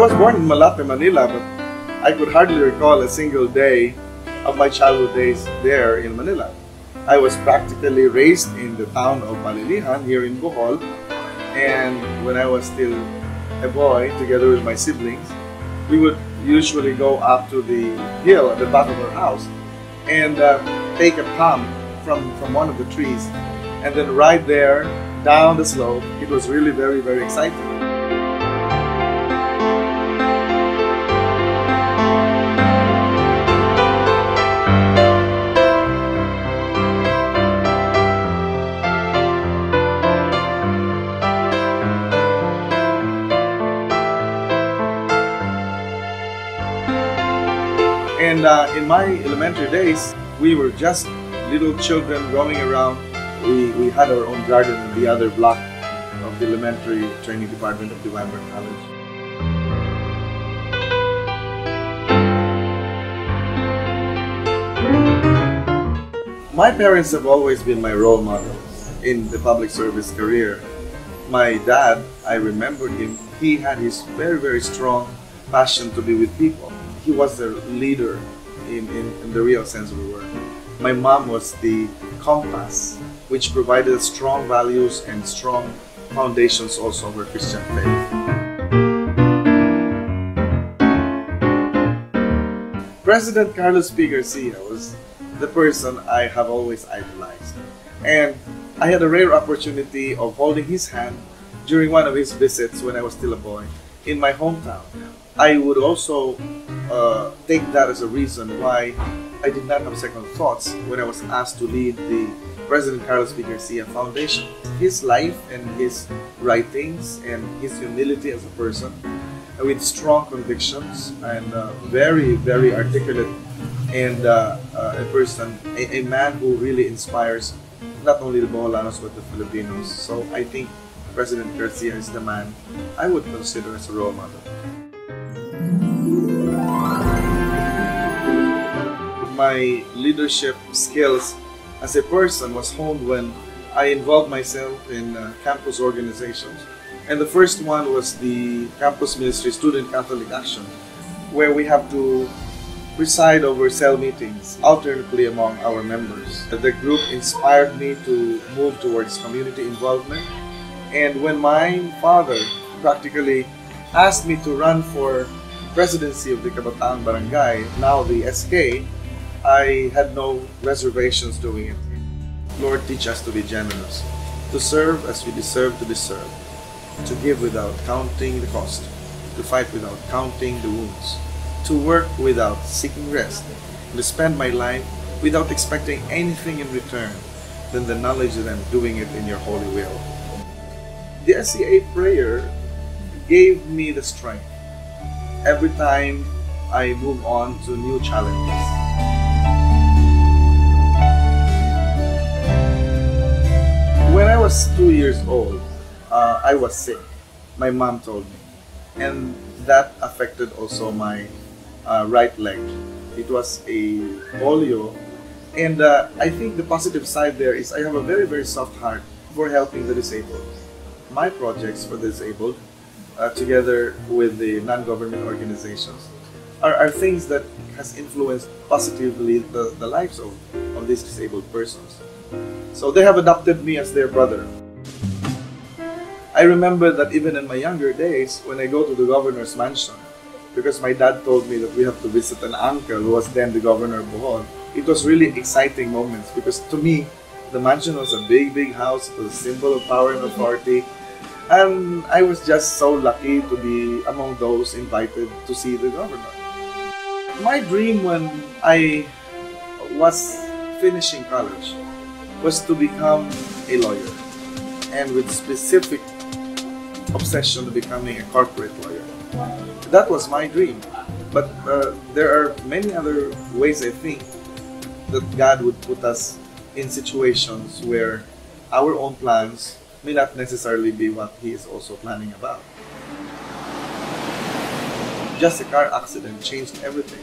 was born in Malate, Manila, but I could hardly recall a single day of my childhood days there in Manila. I was practically raised in the town of Balilihan here in Bohol, and when I was still a boy, together with my siblings, we would usually go up to the hill at the back of our house and uh, take a palm from, from one of the trees and then ride there down the slope. It was really very, very exciting. My elementary days, we were just little children roaming around. We, we had our own garden in the other block of the elementary training department of the Weinberg College. My parents have always been my role models in the public service career. My dad, I remembered him, he had his very, very strong passion to be with people. He was a leader in, in, in the real sense of the word. My mom was the compass, which provided strong values and strong foundations also of our Christian faith. President Carlos P. Garcia was the person I have always idolized. And I had a rare opportunity of holding his hand during one of his visits when I was still a boy in my hometown. I would also uh, take that as a reason why I did not have second thoughts when I was asked to lead the President Carlos P. Garcia Foundation. His life and his writings and his humility as a person uh, with strong convictions and uh, very, very articulate and uh, uh, a person, a, a man who really inspires not only the Boholanos but the Filipinos. So I think President Garcia is the man I would consider as a role model. My leadership skills as a person was honed when I involved myself in uh, campus organizations. And the first one was the Campus Ministry Student Catholic Action, where we have to preside over cell meetings alternately among our members. The group inspired me to move towards community involvement. And when my father practically asked me to run for presidency of the Kabataan Barangay, now the SK, I had no reservations doing it. Lord, teach us to be generous, to serve as we deserve to be served, to give without counting the cost, to fight without counting the wounds, to work without seeking rest, and to spend my life without expecting anything in return than the knowledge that I'm doing it in your holy will. The SCA prayer gave me the strength every time I move on to new challenges. When I was two years old, uh, I was sick. My mom told me, and that affected also my uh, right leg. It was a polio, and uh, I think the positive side there is I have a very very soft heart for helping the disabled. My projects for the disabled, uh, together with the non-government organizations, are, are things that has influenced positively the, the lives of, of these disabled persons. So they have adopted me as their brother. I remember that even in my younger days, when I go to the governor's mansion, because my dad told me that we have to visit an uncle who was then the governor of Bohol, it was really exciting moments because to me, the mansion was a big, big house. It was a symbol of power and authority. And I was just so lucky to be among those invited to see the governor. My dream when I was finishing college was to become a lawyer and with specific obsession to becoming a corporate lawyer. That was my dream. But uh, there are many other ways I think that God would put us in situations where our own plans may not necessarily be what He is also planning about. Just a car accident changed everything.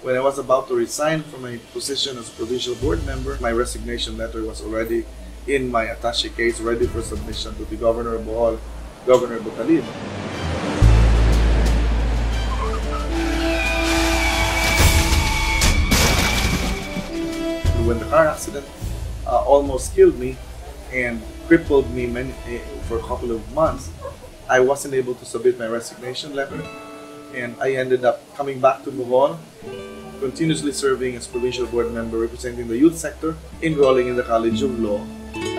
When I was about to resign from my position as a provincial board member, my resignation letter was already in my attache case, ready for submission to the Governor of Bohol, Governor Botalin. When the car accident uh, almost killed me and crippled me many, uh, for a couple of months, I wasn't able to submit my resignation letter. And I ended up coming back to Bohol, continuously serving as provincial board member representing the youth sector, enrolling in the College of Law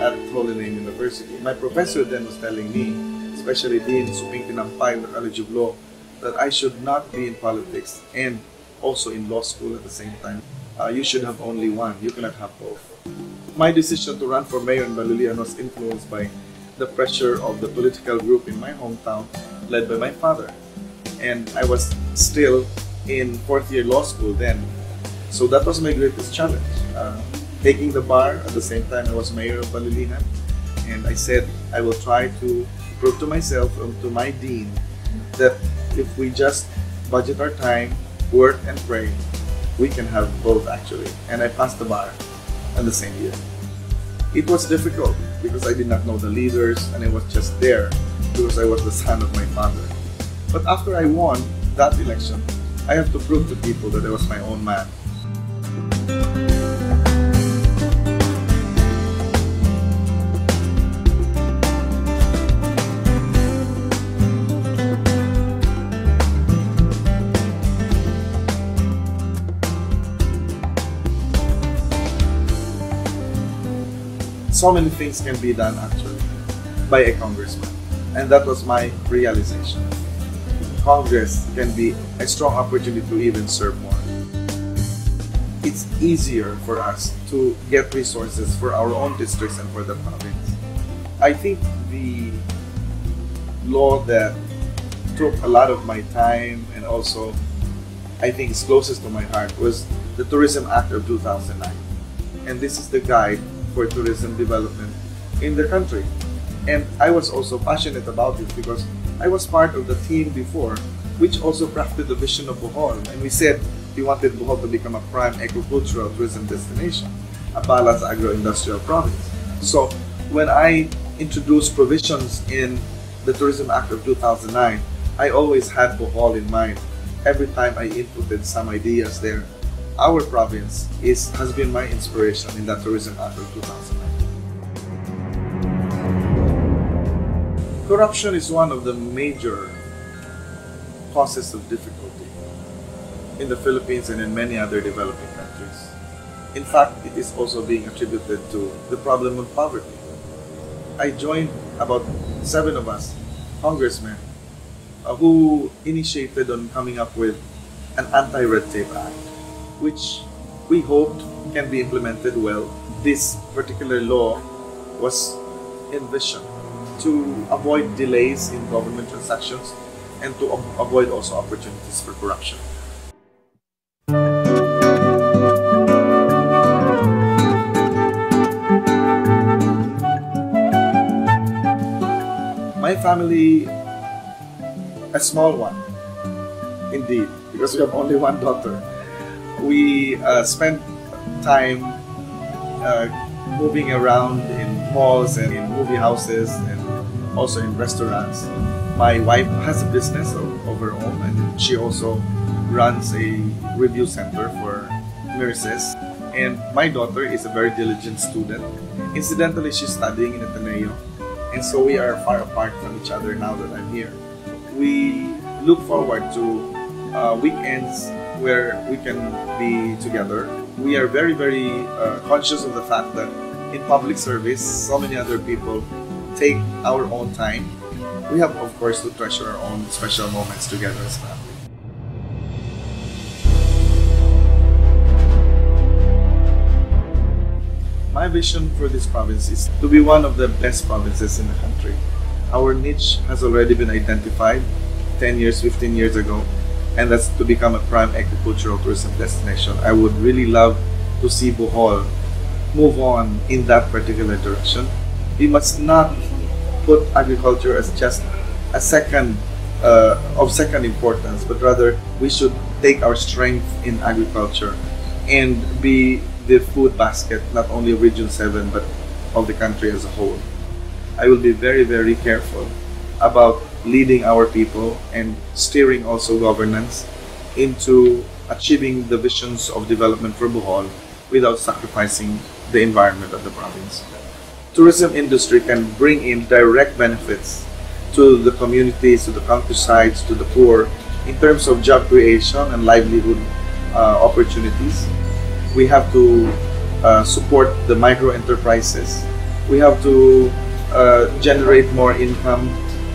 at Holy Name University. My professor then was telling me, especially Dean Suping Tinampay in the College of Law, that I should not be in politics and also in law school at the same time. Uh, you should have only one. You cannot have both. My decision to run for mayor in Balilihan was influenced by the pressure of the political group in my hometown, led by my father. And I was still in fourth year law school then. So that was my greatest challenge. Uh, taking the bar at the same time I was mayor of Balilihan. And I said I will try to prove to myself and to my dean that if we just budget our time, work and pray, we can have both actually. And I passed the bar in the same year. It was difficult because I did not know the leaders and I was just there because I was the son of my father. But after I won that election, I have to prove to people that I was my own man. so many things can be done actually by a congressman. And that was my realization. Congress can be a strong opportunity to even serve more. It's easier for us to get resources for our own districts and for the province. I think the law that took a lot of my time and also I think is closest to my heart was the Tourism Act of 2009. And this is the guide for tourism development in the country. And I was also passionate about it because I was part of the team before, which also crafted the vision of Bohol. And we said we wanted Bohol to become a prime agricultural tourism destination, a balanced agro-industrial province. So when I introduced provisions in the Tourism Act of 2009, I always had Bohol in mind every time I inputted some ideas there our province is has been my inspiration in that tourism act of 2009. Corruption is one of the major causes of difficulty in the Philippines and in many other developing countries. In fact, it is also being attributed to the problem of poverty. I joined about seven of us, congressmen, uh, who initiated on coming up with an anti-red tape act which we hoped can be implemented well. This particular law was envisioned to avoid delays in government transactions and to avoid also opportunities for corruption. My family, a small one, indeed, because we have only one daughter we uh, spent time uh, moving around in malls and in movie houses and also in restaurants. My wife has a business of, her own and she also runs a review center for nurses. And my daughter is a very diligent student. Incidentally, she's studying in Ateneo. And so we are far apart from each other now that I'm here. We look forward to uh, weekends where we can be together. We are very, very uh, conscious of the fact that in public service, so many other people take our own time. We have, of course, to treasure our own special moments together as family. My vision for this province is to be one of the best provinces in the country. Our niche has already been identified 10 years, 15 years ago, and that's to become a prime agricultural tourism destination. I would really love to see Bohol move on in that particular direction. We must not put agriculture as just a second uh, of second importance, but rather we should take our strength in agriculture and be the food basket not only of Region 7 but of the country as a whole. I will be very, very careful about leading our people and steering also governance into achieving the visions of development for Bohol without sacrificing the environment of the province. Tourism industry can bring in direct benefits to the communities, to the countrysides, to the poor in terms of job creation and livelihood uh, opportunities. We have to uh, support the micro enterprises. We have to uh, generate more income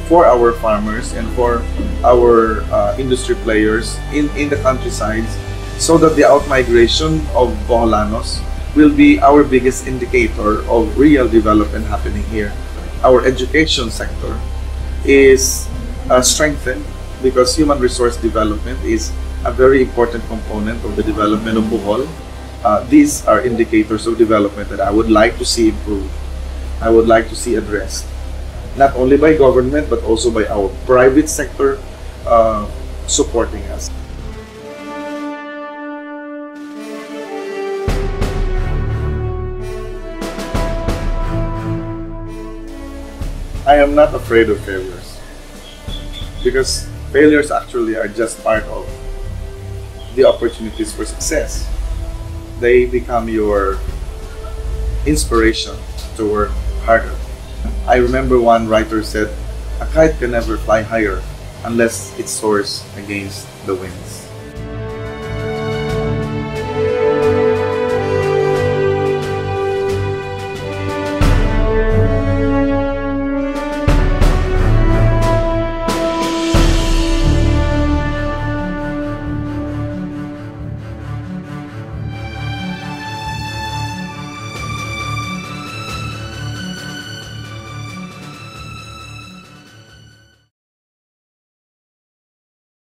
for our farmers and for our uh, industry players in, in the countrysides so that the outmigration of Boholanos will be our biggest indicator of real development happening here. Our education sector is uh, strengthened because human resource development is a very important component of the development of Bohol. Uh, these are indicators of development that I would like to see improved. I would like to see addressed, not only by government but also by our private sector uh, supporting us. I am not afraid of failures because failures actually are just part of the opportunities for success. They become your inspiration to work harder. I remember one writer said, a kite can never fly higher unless it soars against the winds.